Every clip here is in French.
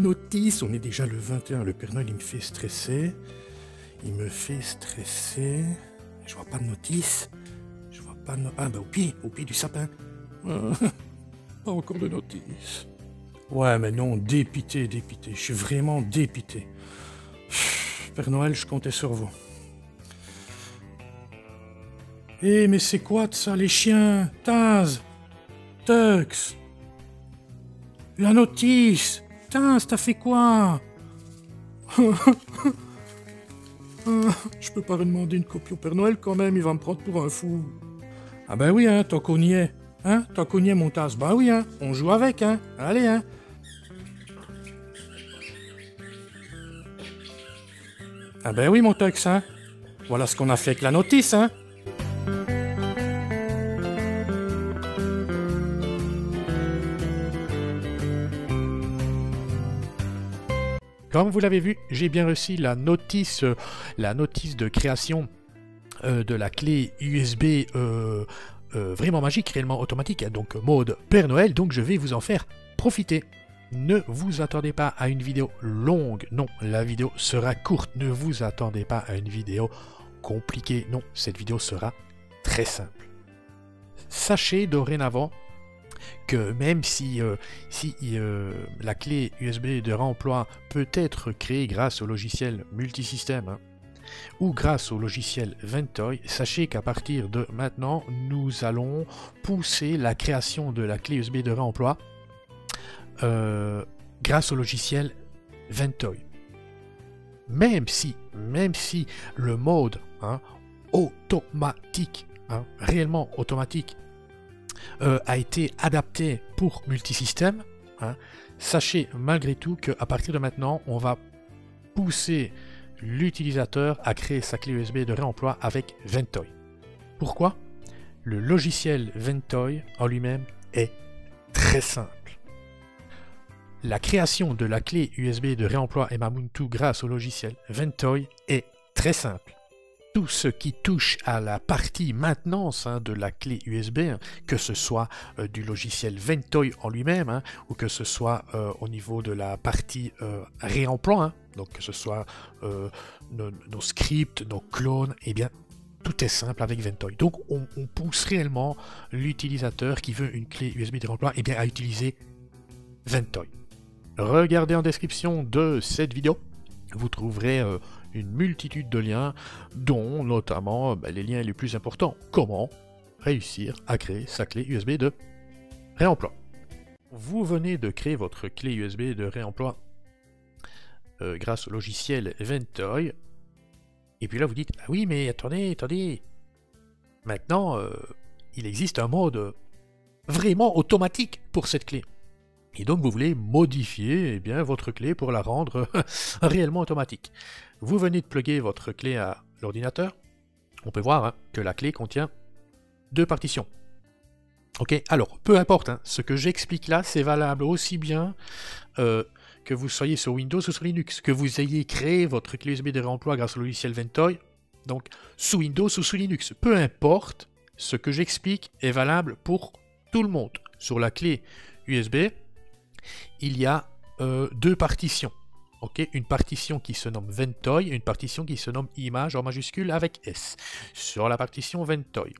notice. On est déjà le 21. Le Père Noël, il me fait stresser. Il me fait stresser. Je vois pas de notice. Je vois pas de... Ah bah au pied, au pied du sapin. pas encore de notice. Ouais, mais non, dépité, dépité. Je suis vraiment dépité. Père Noël, je comptais sur vous. Eh, mais c'est quoi de ça, les chiens? Taz Tux La notice Taz, t'as fait quoi Je peux pas demander une copie au Père Noël quand même, il va me prendre pour un fou. Ah ben oui, hein, tant qu'on y est. Hein, tant qu'on y mon Taz. Bah oui, hein, on joue avec, hein. Allez, hein. Ah ben oui, mon Tux, hein. Voilà ce qu'on a fait avec la notice, hein. Comme vous l'avez vu, j'ai bien reçu la notice, euh, de création euh, de la clé USB euh, vraiment magique, réellement automatique, hein, donc mode Père Noël, donc je vais vous en faire profiter. Ne vous attendez pas à une vidéo longue, non, la vidéo sera courte, ne vous attendez pas à une vidéo compliquée, non, cette vidéo sera très simple. Sachez dorénavant que même si, euh, si euh, la clé USB de remploi peut être créée grâce au logiciel multisystème hein, ou grâce au logiciel Ventoy, sachez qu'à partir de maintenant, nous allons pousser la création de la clé USB de réemploi euh, grâce au logiciel Ventoy. Même si, même si le mode hein, automatique, hein, réellement automatique, euh, a été adapté pour multisystème, hein, sachez malgré tout qu'à partir de maintenant, on va pousser l'utilisateur à créer sa clé USB de réemploi avec Ventoy. Pourquoi? Le logiciel Ventoy en lui-même est très simple. La création de la clé USB de réemploi Emamuntu grâce au logiciel Ventoy est très simple tout ce qui touche à la partie maintenance hein, de la clé USB, hein, que ce soit euh, du logiciel Ventoy en lui-même, hein, ou que ce soit euh, au niveau de la partie euh, réemploi, donc que ce soit nos, scripts, nos clones, eh bien, tout est simple avec Ventoy. Donc on, pousse réellement l'utilisateur qui veut une clé USB de réemploi eh bien, à utiliser Ventoy. Regardez en description de cette vidéo, vous trouverez une multitude de liens, dont notamment bah, les liens les plus importants. Comment réussir à créer sa clé USB de réemploi? Vous venez de créer votre clé USB de réemploi euh, grâce au logiciel Ventoy. Et puis là, vous dites, ah oui, mais attendez, attendez. Maintenant, euh, il existe un mode vraiment automatique pour cette clé. Et donc vous voulez modifier eh bien, votre clé pour la rendre réellement automatique. Vous venez de plugger votre clé à l'ordinateur. On peut voir hein, que la clé contient deux partitions. Ok, alors peu importe, hein, ce que j'explique là, c'est valable aussi bien euh, que vous soyez sur Windows ou sur Linux, que vous ayez créé votre clé USB de réemploi grâce au logiciel Ventoy, donc sous Windows ou sous Linux. Peu importe, ce que j'explique est valable pour tout le monde. Sur la clé USB, il y a euh, deux partitions. une partition qui se nomme Ventoy et une partition qui se nomme image en majuscule avec S. Sur la partition Ventoy,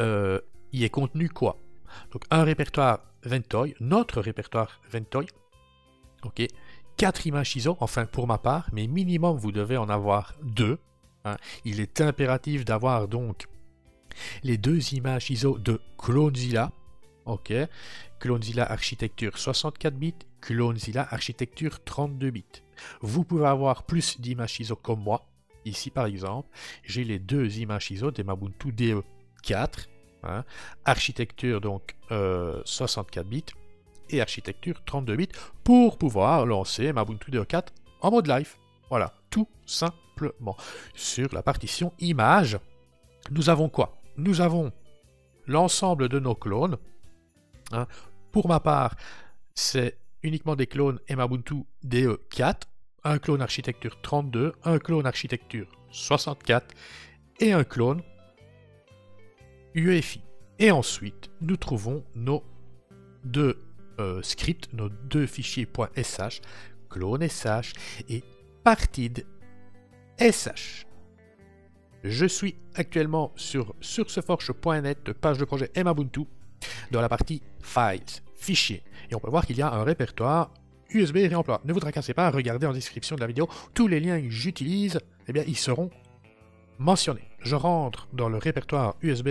euh, il est contenu quoi? Donc un répertoire Ventoy, notre répertoire Ventoy, ok, quatre images ISO, enfin pour ma part, mais minimum vous devez en avoir deux. Hein. Il est impératif d'avoir donc les deux images ISO de Clonezilla, ok, Clonezilla architecture 64 bits, Clonezilla architecture 32 bits. Vous pouvez avoir plus d'images ISO comme moi. Ici par exemple, j'ai les deux images ISO des Mabuntu DE4, hein. architecture donc 64 euh, bits et architecture 32 bits pour pouvoir lancer Mabuntu DE4 en mode live. Voilà, tout simplement. Sur la partition image, nous avons quoi? Nous avons l'ensemble de nos clones, hein, pour ma part, c'est uniquement des clones Mabuntu DE4, un clone architecture 32, un clone architecture 64 et un clone UEFI. Et ensuite, nous trouvons nos deux euh, scripts, nos deux fichiers .sh, clone sh et partide sh. Je suis actuellement sur sourceforge.net, page de projet Mabuntu, dans la partie Files, fichiers. Et on peut voir qu'il y a un répertoire USB réemploi. Ne vous tracassez pas, regardez en description de la vidéo, tous les liens que j'utilise, eh bien, ils seront mentionnés. Je rentre dans le répertoire USB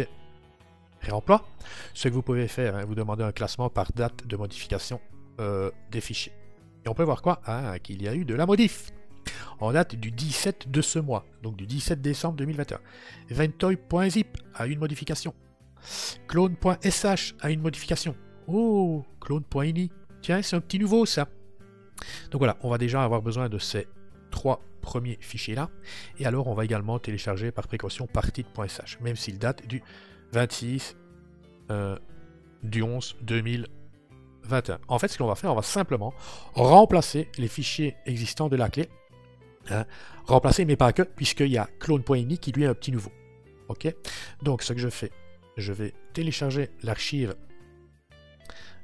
réemploi. Ce que vous pouvez faire, hein, vous demandez un classement par date de modification euh, des fichiers. Et on peut voir quoi? Ah, Qu'il y a eu de la modif en date du 17 de ce mois, donc du 17 décembre 2021. Ventoy.zip a une modification. Clone.sh a une modification. Oh, clone.ini. Tiens, c'est un petit nouveau ça. Donc voilà, on va déjà avoir besoin de ces trois premiers fichiers là. Et alors, on va également télécharger par précaution partide.sh, même s'il date du 26 euh, du 11 2021. En fait, ce qu'on va faire, on va simplement remplacer les fichiers existants de la clé Hein. Remplacer, mais pas que, puisqu'il y a clone.ini qui lui est un petit nouveau. Ok? Donc, ce que je fais, je vais télécharger l'archive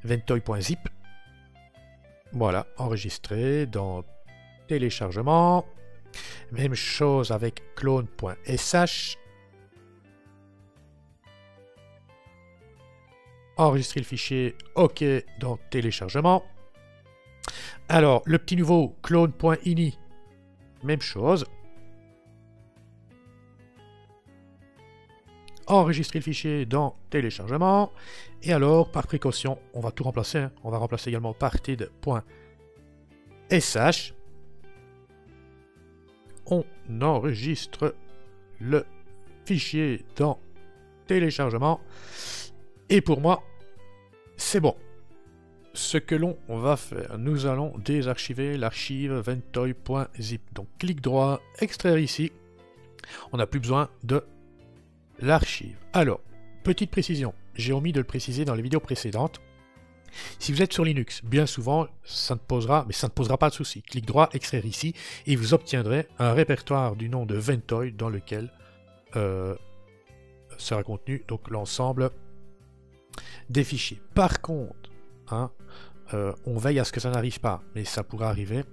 ventoy.zip. Voilà, enregistré dans téléchargement. Même chose avec clone.sh. Enregistrer le fichier OK dans téléchargement. Alors, le petit nouveau clone.ini même chose. Enregistrer le fichier dans téléchargement. Et alors, par précaution, on va tout remplacer. Hein. On va remplacer également partide.sh. On enregistre le fichier dans téléchargement. Et pour moi, c'est bon ce que l'on va faire, nous allons désarchiver l'archive ventoy.zip. Donc clic droit, extraire ici. On n'a plus besoin de l'archive. Alors, petite précision, j'ai omis de le préciser dans les vidéos précédentes. Si vous êtes sur Linux, bien souvent, ça ne posera, mais ça ne posera pas de souci. Clic droit, extraire ici, et vous obtiendrez un répertoire du nom de Ventoy dans lequel euh, sera contenu donc l'ensemble des fichiers. Par contre, Hein. Euh, on veille à ce que ça n'arrive pas, mais ça pourrait arriver.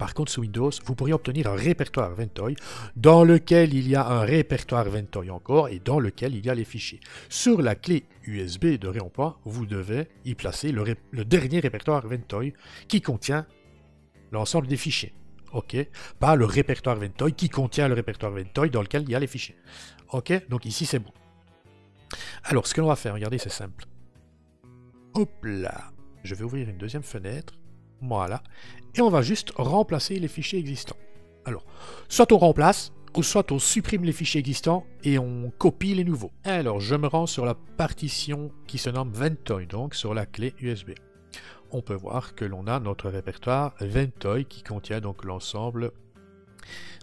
Par contre, sous Windows, vous pourriez obtenir un répertoire Ventoy dans lequel il y a un répertoire Ventoy encore et dans lequel il y a les fichiers. Sur la clé USB de réemploi, vous devez y placer le, dernier répertoire Ventoy qui contient l'ensemble des fichiers. Ok? Pas le répertoire Ventoy qui contient le répertoire Ventoy dans lequel il y a les fichiers. Ok? Donc ici, c'est bon. Alors, ce que l'on va faire, regardez, c'est simple. Hop là. Je vais ouvrir une deuxième fenêtre. Voilà. Et on va juste remplacer les fichiers existants. Alors, soit on remplace, ou soit on supprime les fichiers existants et on copie les nouveaux. Alors, je me rends sur la partition qui se nomme Ventoy, donc sur la clé USB. On peut voir que l'on a notre répertoire Ventoy qui contient donc l'ensemble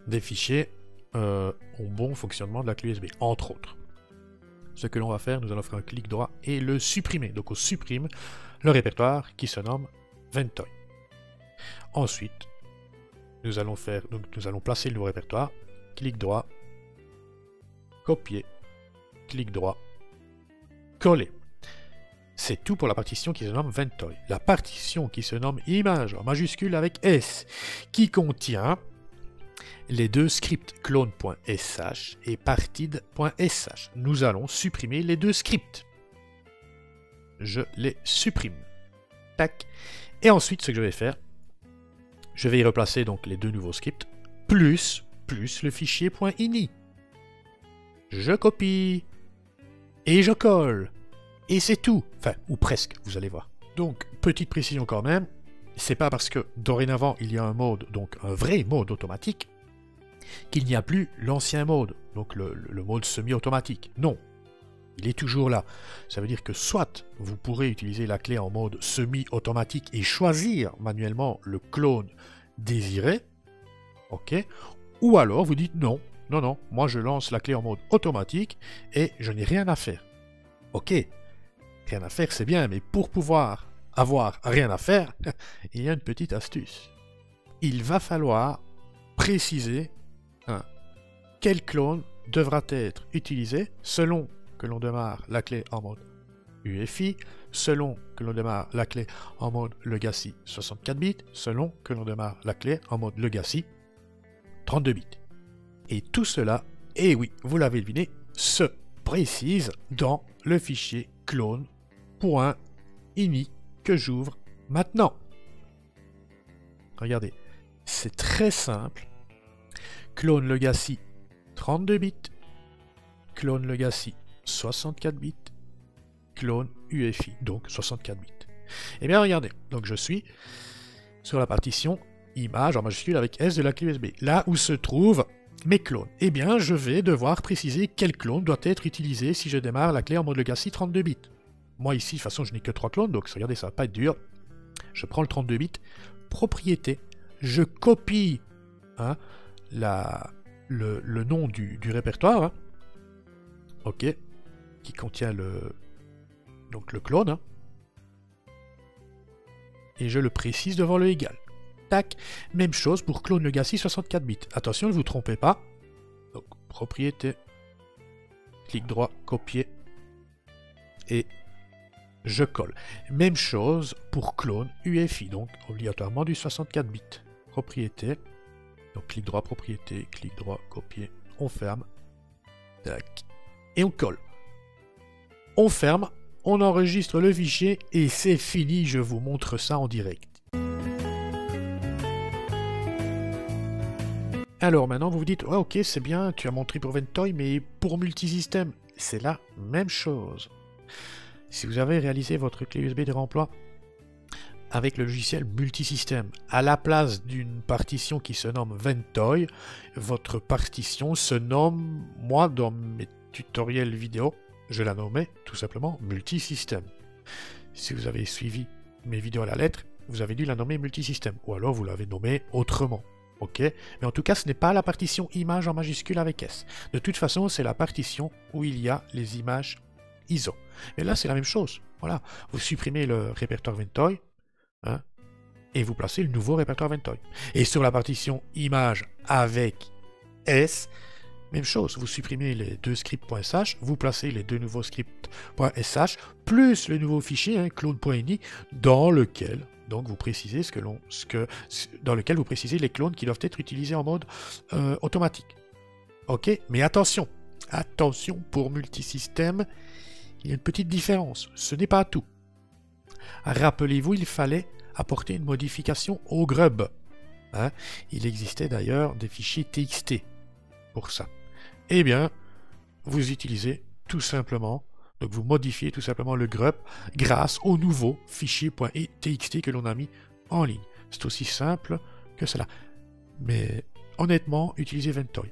des fichiers euh, au bon fonctionnement de la clé USB, entre autres ce que l'on va faire, nous allons faire un clic droit et le supprimer. Donc on supprime le répertoire qui se nomme Ventoy. Ensuite, nous allons faire, donc nous allons placer le nouveau répertoire, clic droit, copier, clic droit, coller. C'est tout pour la partition qui se nomme Ventoy. La partition qui se nomme image en majuscule avec S, qui contient les deux scripts clone.sh et partide.sh. Nous allons supprimer les deux scripts. Je les supprime. Tac. Et ensuite, ce que je vais faire, je vais y replacer donc les deux nouveaux scripts, plus, plus le fichier .ini. Je copie. Et je colle. Et c'est tout. Enfin, ou presque, vous allez voir. Donc, petite précision quand même, c'est pas parce que dorénavant il y a un mode, donc un vrai mode automatique, qu'il n'y a plus l'ancien mode, donc le, mode semi-automatique. Non, il est toujours là. Ça veut dire que soit vous pourrez utiliser la clé en mode semi-automatique et choisir manuellement le clone désiré, ok, ou alors vous dites non, non, non, moi je lance la clé en mode automatique et je n'ai rien à faire. Ok, rien à faire c'est bien, mais pour pouvoir avoir rien à faire, il y a une petite astuce. Il va falloir préciser quel clone devra être utilisé selon que l'on démarre la clé en mode UEFI, selon que l'on démarre la clé en mode Legacy 64 bits, selon que l'on démarre la clé en mode Legacy 32 bits. Et tout cela, et oui, vous l'avez deviné, se précise dans le fichier clone.ini que j'ouvre maintenant. Regardez, c'est très simple. Clone Legacy 32 bits, clone Legacy 64 bits, clone UEFI, donc 64 bits. Eh bien regardez, donc je suis sur la partition image en majuscule avec S de la clé USB, là où se trouvent mes clones. Eh bien je vais devoir préciser quel clone doit être utilisé si je démarre la clé en mode Legacy 32 bits. Moi ici, de toute façon, je n'ai que 3 clones, donc regardez, ça va pas être dur. Je prends le 32 bits, propriété, je copie hein, le, nom du, répertoire, hein. ok, contient le, donc le clone, hein. et je le précise devant le égal. Tac, même chose pour clone legacy 64 bits. Attention, ne vous trompez pas. Donc, propriété, clic droit, copier, et je colle. Même chose pour clone UEFI, donc obligatoirement du 64 bits. Propriété, donc clic droit, propriété, clic droit, copier, on ferme, tac, et on colle. On ferme, on enregistre le fichier et c'est fini, je vous montre ça en direct. Alors maintenant vous vous dites, ok c'est bien, tu as montré pour Ventoy, mais pour multisystème, c'est la même chose. Si vous avez réalisé votre clé USB de remploi avec le logiciel multisystème, à la place d'une partition qui se nomme Ventoy, votre partition se nomme, moi dans mes tutoriels vidéo, je la nommais tout simplement multisystème. Si vous avez suivi mes vidéos à la lettre, vous avez dû la nommer multisystème, ou alors vous l'avez nommée autrement. Ok? Mais en tout cas, ce n'est pas la partition image en majuscule avec S. De toute façon, c'est la partition où il y a les images ISO. Mais là, c'est la même chose. Voilà, vous supprimez le répertoire Ventoy, hein, et vous placez le nouveau répertoire Ventoy. Et sur la partition image avec S, même chose, vous supprimez les deux scripts.sh, vous placez les deux nouveaux scripts.sh, plus le nouveau fichier, hein, clone.ini, dans lequel vous précisez dans lequel vous précisez les clones qui doivent être utilisés en mode euh, automatique. Ok, mais attention, attention pour multisystème, il y a une petite différence. Ce n'est pas tout. Rappelez-vous, il fallait apporter une modification au grub. Hein. il existait d'ailleurs des fichiers TXT pour ça. Eh bien, vous utilisez tout simplement, donc vous modifiez tout simplement le grub grâce au nouveau fichier .txt que l'on a mis en ligne. C'est aussi simple que cela. Mais honnêtement, utilisez Ventoy.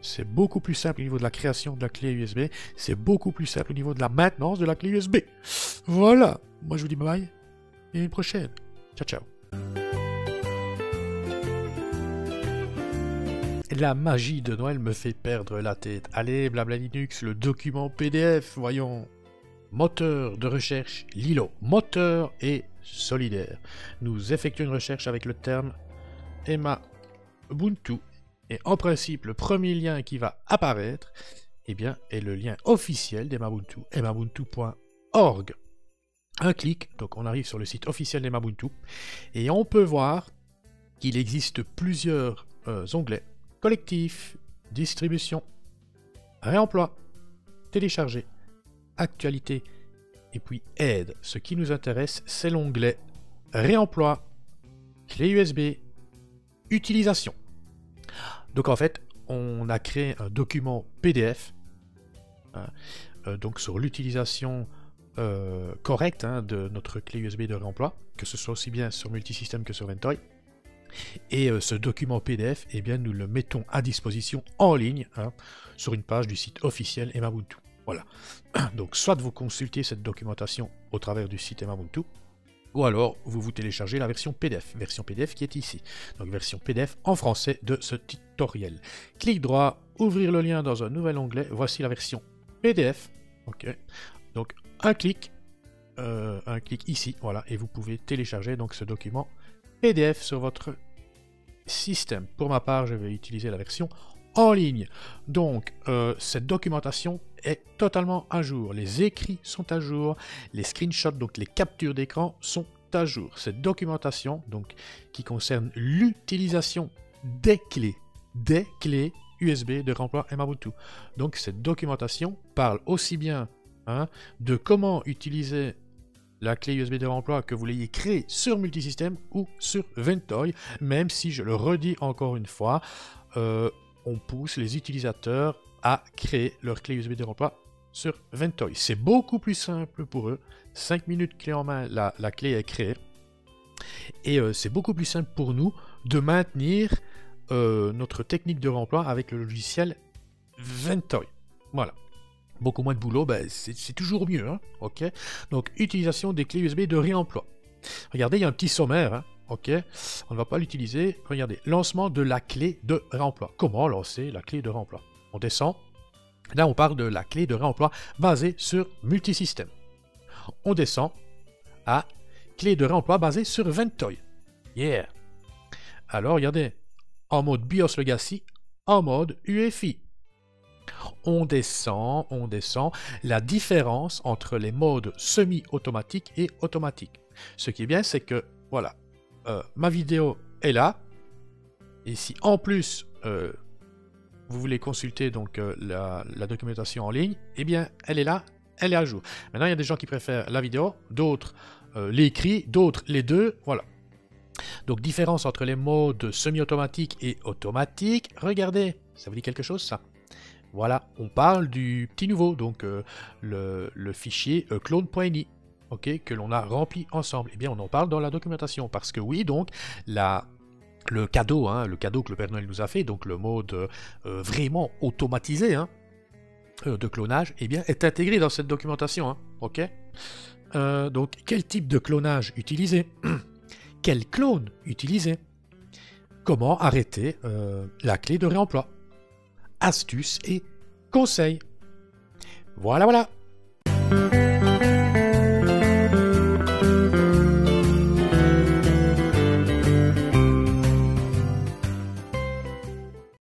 C'est beaucoup plus simple au niveau de la création de la clé USB. C'est beaucoup plus simple au niveau de la maintenance de la clé USB. Voilà. Moi, je vous dis bye bye. Et à une prochaine. Ciao, ciao. La magie de Noël me fait perdre la tête. Allez, blabla Linux, le document PDF, voyons. Moteur de recherche Lilo. Moteur et solidaire. Nous effectuons une recherche avec le terme Emma Ubuntu et en principe, le premier lien qui va apparaître eh bien, est le lien officiel d'Emabuntu, emabuntu.org. Un clic, donc on arrive sur le site officiel d'Emabuntu, et on peut voir qu'il existe plusieurs euh, onglets collectif, distribution, réemploi, télécharger, actualité, et puis aide. Ce qui nous intéresse, c'est l'onglet réemploi, clé USB, utilisation. Donc en fait, on a créé un document PDF hein, euh, donc sur l'utilisation euh, correcte hein, de notre clé USB de réemploi, que ce soit aussi bien sur multisystème que sur Ventoy. Et euh, ce document PDF, eh bien, nous le mettons à disposition en ligne hein, sur une page du site officiel Emabuntu. Voilà. Donc, soit vous consultez cette documentation au travers du site Emabuntu, ou alors vous vous téléchargez la version PDF, version PDF qui est ici. Donc version PDF en français de ce tutoriel. Clic droit, ouvrir le lien dans un nouvel onglet, voici la version PDF. Ok. Donc un clic, euh, un clic ici, voilà, et vous pouvez télécharger donc ce document PDF sur votre système. Pour ma part, je vais utiliser la version en ligne. Donc, euh, cette documentation est totalement à jour. Les écrits sont à jour, les screenshots, donc les captures d'écran, sont à jour. Cette documentation, donc, qui concerne l'utilisation des clés, des clés USB de remploi Mabuntu. Donc, cette documentation parle aussi bien hein, de comment utiliser la clé USB de remploi que vous l'ayez créée sur multisystème ou sur Ventoy, même si je le redis encore une fois, euh, on pousse les utilisateurs à créer leur clé USB de remploi sur Ventoy. C'est beaucoup plus simple pour eux. 5 minutes clé en main, la, clé est créée. Et euh, c'est beaucoup plus simple pour nous de maintenir euh, notre technique de remploi avec le logiciel Ventoy. Voilà. Beaucoup moins de boulot, ben, c'est toujours mieux. Hein, Donc, utilisation des clés USB de réemploi. Regardez, il y a un petit sommaire. Hein, On ne va pas l'utiliser. Regardez, lancement de la clé de réemploi. Comment lancer la clé de réemploi? On descend. Là, on parle de la clé de réemploi basée sur multisystème. On descend à clé de réemploi basée sur Ventoy. Yeah Alors, regardez, en mode BIOS Legacy, en mode UEFI. On descend, on descend la différence entre les modes semi-automatiques et automatiques. Ce qui est bien, c'est que, voilà, euh, ma vidéo est là. Et si en plus euh, vous voulez consulter donc euh, la, documentation en ligne, eh bien elle est là, elle est à jour. Maintenant il y a des gens qui préfèrent la vidéo, d'autres l'écrit, d'autres les deux, voilà. Donc différence entre les modes semi-automatique et automatique. Regardez, ça vous dit quelque chose ça? Voilà, on parle du petit nouveau, donc le, fichier clone.ini que l'on a rempli ensemble. Eh bien, on en parle dans la documentation, parce que oui, donc, le cadeau, hein, le cadeau que le Père Noël nous a fait, donc le mode euh, vraiment automatisé hein, euh, de clonage, eh bien, est intégré dans cette documentation. Hein, euh, Donc, quel type de clonage utiliser? Quel clone utiliser? Comment arrêter la clé de réemploi? Astuces et conseils. Voilà, voilà